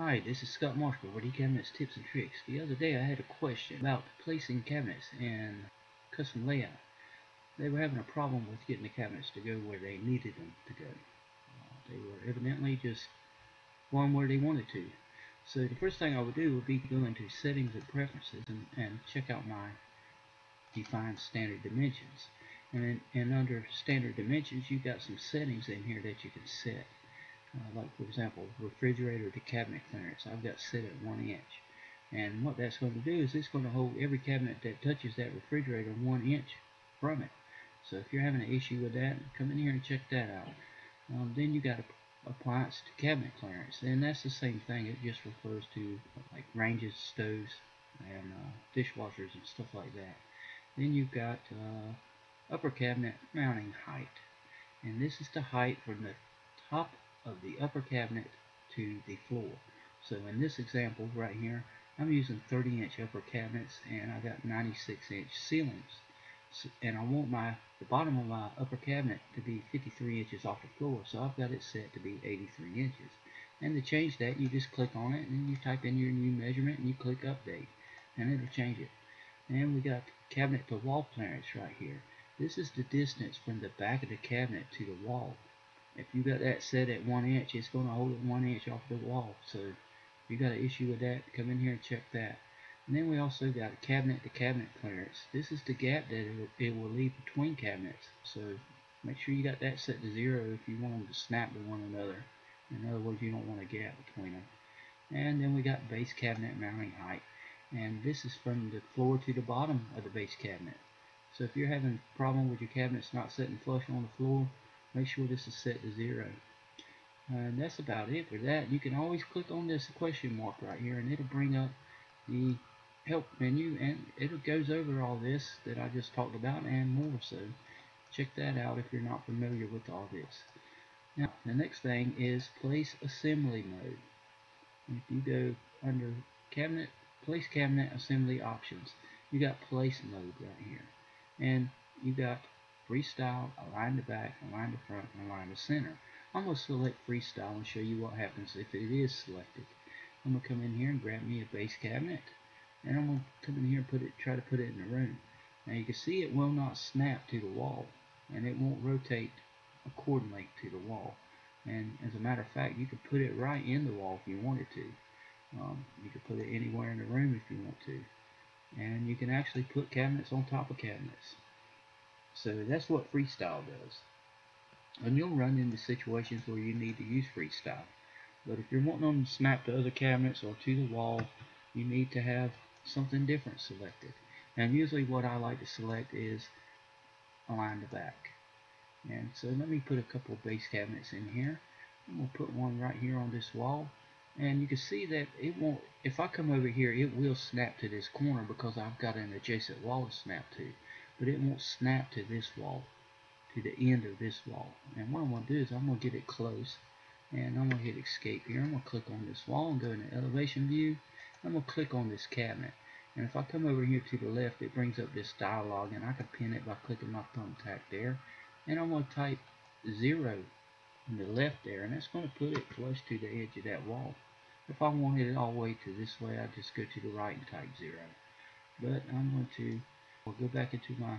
Hi, this is Scott Marshall with eCabinets Tips and Tricks. The other day I had a question about placing cabinets in custom layout. They were having a problem with getting the cabinets to go where they needed them to go. Uh, they were evidently just going where they wanted to. So the first thing I would do would be go into settings and preferences and, and check out my defined standard dimensions. And, and under standard dimensions you've got some settings in here that you can set. Uh, like for example, refrigerator to cabinet clearance, I've got set at one inch. And what that's going to do is it's going to hold every cabinet that touches that refrigerator one inch from it. So if you're having an issue with that, come in here and check that out. Um, then you got appliance to cabinet clearance, and that's the same thing. It just refers to like ranges, stoves, and uh, dishwashers and stuff like that. Then you've got uh, upper cabinet mounting height, and this is the height from the top of the upper cabinet to the floor. So in this example right here, I'm using 30 inch upper cabinets and I got 96 inch ceilings. So, and I want my the bottom of my upper cabinet to be 53 inches off the floor, so I've got it set to be 83 inches. And to change that, you just click on it and you type in your new measurement and you click update, and it'll change it. And we got cabinet to wall clearance right here. This is the distance from the back of the cabinet to the wall. If you got that set at one inch, it's going to hold it one inch off the wall. So if you got an issue with that, come in here and check that. And then we also got cabinet to cabinet clearance. This is the gap that it will, leave between cabinets. So make sure you got that set to zero if you want them to snap to one another. In other words, you don't want a gap between them. And then we got base cabinet mounting height. And this is from the floor to the bottom of the base cabinet. So if you're having a problem with your cabinets not sitting flush on the floor, make sure this is set to zero. And that's about it for that. You can always click on this question mark right here and it'll bring up the help menu and it goes over all this that I just talked about and more so. Check that out if you're not familiar with all this. Now the next thing is place assembly mode. If you go under cabinet, place cabinet assembly options, you got place mode right here. And you got freestyle, align the back, align the front, and align the center. I'm going to select freestyle and show you what happens if it is selected. I'm going to come in here and grab me a base cabinet and I'm going to come in here and put it, try to put it in the room. Now you can see it will not snap to the wall and it won't rotate accordingly to the wall. And as a matter of fact, you could put it right in the wall if you wanted to. Um, you could put it anywhere in the room if you want to. And you can actually put cabinets on top of cabinets. So that's what freestyle does. And you'll run into situations where you need to use freestyle. But if you're wanting them to snap to other cabinets or to the wall, you need to have something different selected. And usually what I like to select is align the back. And so let me put a couple of base cabinets in here. I'm going to put one right here on this wall. And you can see that it won't, if I come over here, it will snap to this corner because I've got an adjacent wall to snap to but it won't snap to this wall, to the end of this wall. And what I'm going to do is I'm going to get it close, and I'm going to hit escape here. I'm going to click on this wall and go into elevation view. I'm going to click on this cabinet. And if I come over here to the left, it brings up this dialog, and I can pin it by clicking my thumbtack there. And I'm going to type 0 in the left there, and that's going to put it close to the edge of that wall. If I wanted it all the way to this way, I just go to the right and type 0. But I'm going to I'll go back into my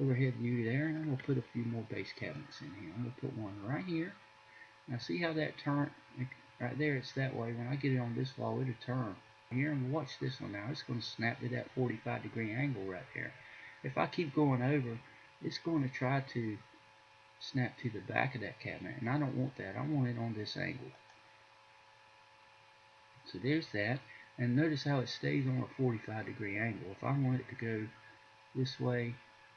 overhead view there and I'm going to put a few more base cabinets in here. I'm going to put one right here. Now see how that turn right there it's that way. When I get it on this wall it'll turn. Here and watch this one now. It's going to snap to that 45 degree angle right there. If I keep going over it's going to try to snap to the back of that cabinet and I don't want that. I want it on this angle. So there's that. And notice how it stays on a 45 degree angle. If I want it to go this way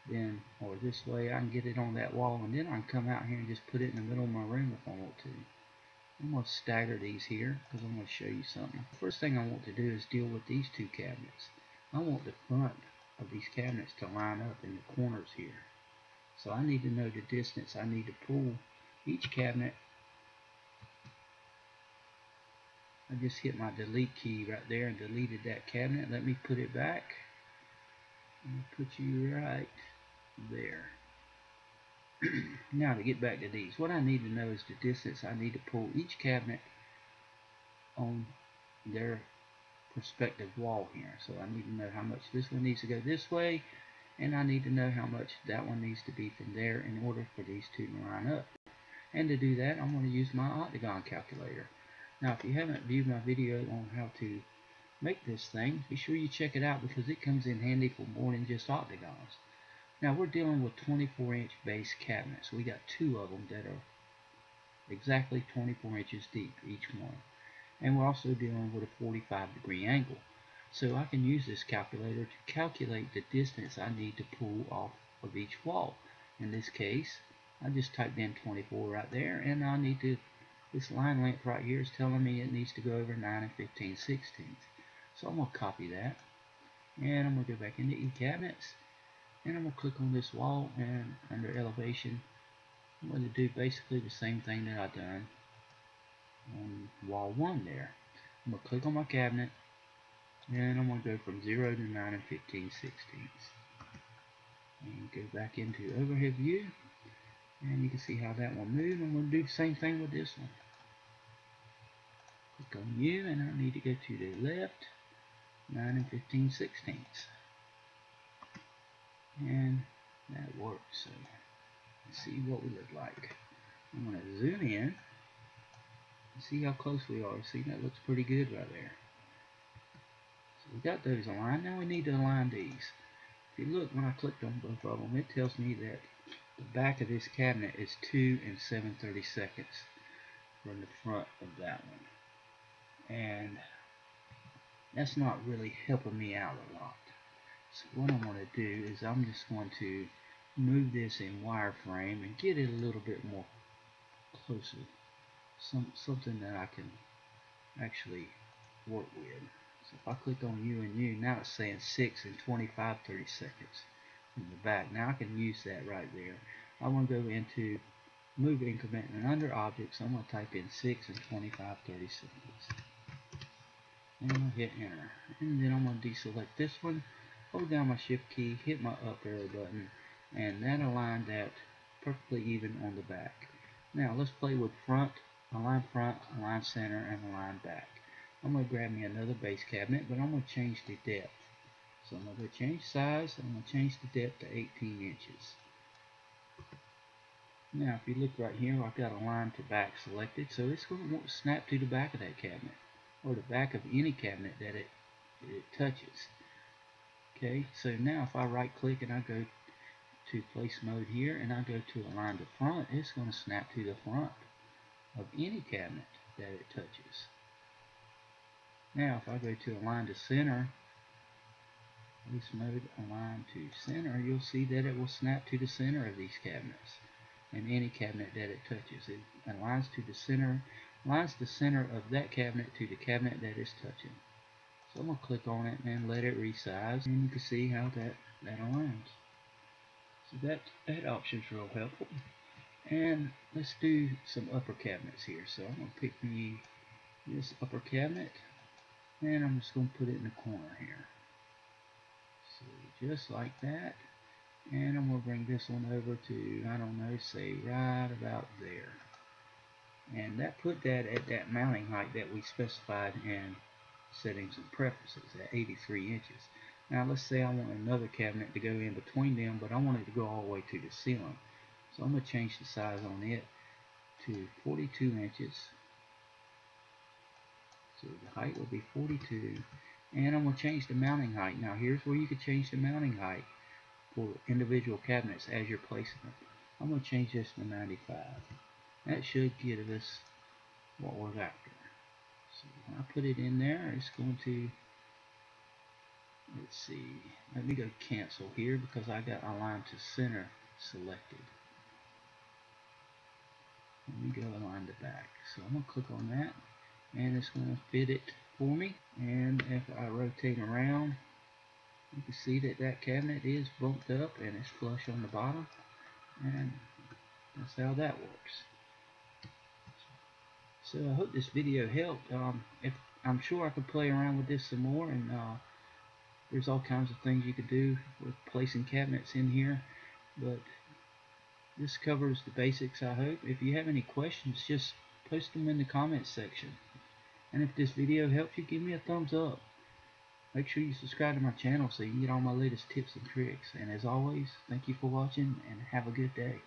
then or this way I can get it on that wall and then I can come out here and just put it in the middle of my room if I want to. I'm going to stagger these here because I'm going to show you something. First thing I want to do is deal with these two cabinets. I want the front of these cabinets to line up in the corners here. So I need to know the distance I need to pull each cabinet. I just hit my delete key right there and deleted that cabinet. Let me put it back put you right there. now to get back to these, what I need to know is the distance I need to pull each cabinet on their perspective wall here. So I need to know how much this one needs to go this way, and I need to know how much that one needs to be from there in order for these two to line up. And to do that, I'm going to use my octagon calculator. Now, if you haven't viewed my video on how to make this thing, be sure you check it out because it comes in handy for more than just octagons. Now, we're dealing with 24 inch base cabinets. We got two of them that are exactly 24 inches deep, each one. And we're also dealing with a 45 degree angle. So I can use this calculator to calculate the distance I need to pull off of each wall. In this case, I just typed in 24 right there, and I need to, this line length right here is telling me it needs to go over 9 and 15 sixteenths. So I'm going to copy that, and I'm going to go back into eCabinets, and I'm going to click on this wall, and under elevation, I'm going to do basically the same thing that I've done on wall 1 there. I'm going to click on my cabinet, and I'm going to go from 0 to 9 and 15 sixteenths. And go back into overhead view, and you can see how that one moved. I'm going to do the same thing with this one. Click on U, and I need to go to the left, 9 and 15 sixteenths. And that works. So let's see what we look like. I'm going to zoom in see how close we are. See, that looks pretty good right there. So we got those aligned. Now we need to align these. If you look, when I clicked on both of them, it tells me that the back of this cabinet is 2 and 7 30 seconds from the front of that one. And that's not really helping me out a lot. So what I'm going to do is I'm just going to move this in wireframe and get it a little bit more closer some something that I can actually work with. So if I click on U and U, now it's saying 6 and 25 30 seconds in the back. Now I can use that right there. I want to go into move increment and under objects I'm going to type in 6 and 25 30 seconds. And I'm hit enter. And then I'm going to deselect this one, hold down my shift key, hit my up arrow button, and that aligned that perfectly even on the back. Now let's play with front align front, align center, and align back. I'm going to grab me another base cabinet, but I'm going to change the depth. So I'm going to change size, I'm going to change the depth to 18 inches. Now if you look right here, I've got align to back selected, so it's going to snap to the back of that cabinet, or the back of any cabinet that it, it touches. Okay, so now if I right click and I go to place mode here and I go to align to front, it's going to snap to the front of any cabinet that it touches. Now if I go to align to center, this mode align to center, you'll see that it will snap to the center of these cabinets and any cabinet that it touches. It aligns to the center, aligns the center of that cabinet to the cabinet that is touching. So I'm going to click on it and let it resize and you can see how that, that aligns. So that, that option is real helpful. And let's do some upper cabinets here. So I'm going to pick me this upper cabinet and I'm just going to put it in the corner here. So just like that. And I'm going to bring this one over to, I don't know, say right about there. And that put that at that mounting height that we specified in settings and preferences at 83 inches. Now let's say I want another cabinet to go in between them, but I want it to go all the way to the ceiling. So I'm going to change the size on it to 42 inches. So the height will be 42. And I'm going to change the mounting height. Now here's where you can change the mounting height for individual cabinets as you're placing them. I'm going to change this to 95. That should give us what we're after. So when I put it in there, it's going to, let's see, let me go cancel here because I got align to center selected. Let me go align the back. So I'm gonna click on that and it's going to fit it for me. And if I rotate around you can see that that cabinet is bumped up and it's flush on the bottom. And that's how that works so I hope this video helped um, if I'm sure I could play around with this some more and uh, there's all kinds of things you could do with placing cabinets in here but this covers the basics I hope. If you have any questions, just post them in the comments section. And if this video helps you, give me a thumbs up. Make sure you subscribe to my channel so you can get all my latest tips and tricks. And as always, thank you for watching and have a good day.